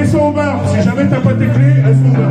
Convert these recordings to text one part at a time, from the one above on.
clés sont au bar. Si jamais t'as pas tes clés, elles sont au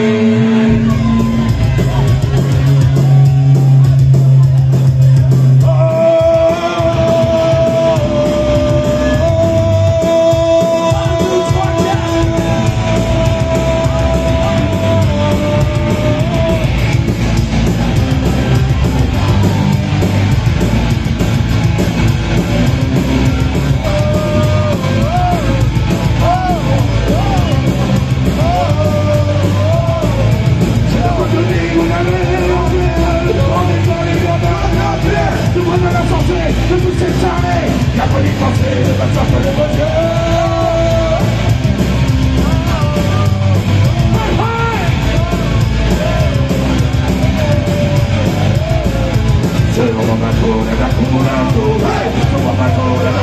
corazón, como la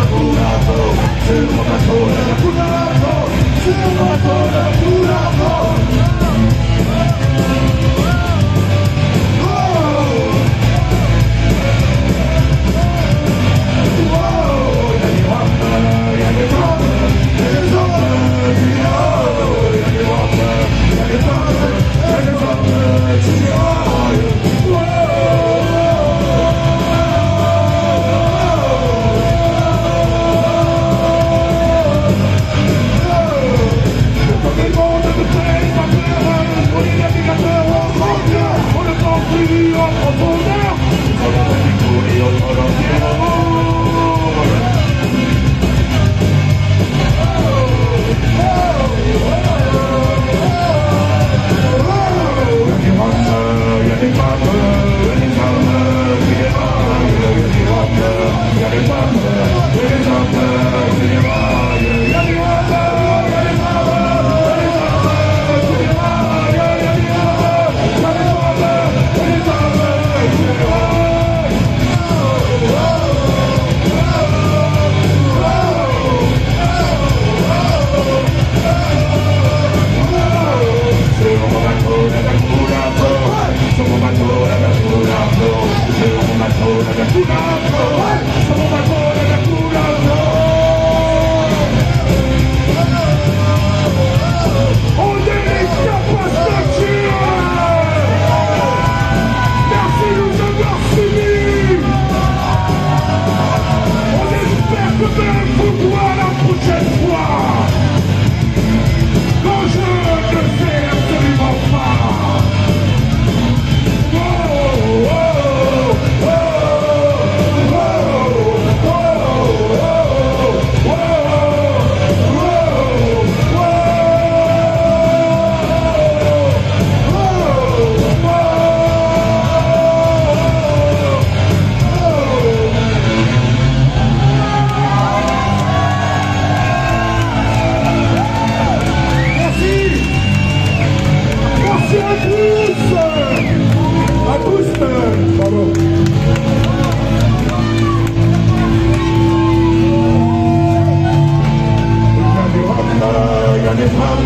Lady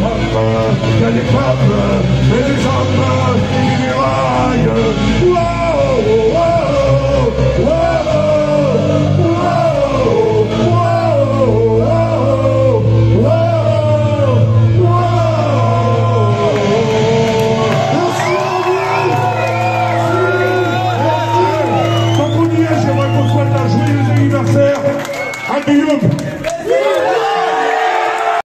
Papa, Lady Papa, Lady Papa.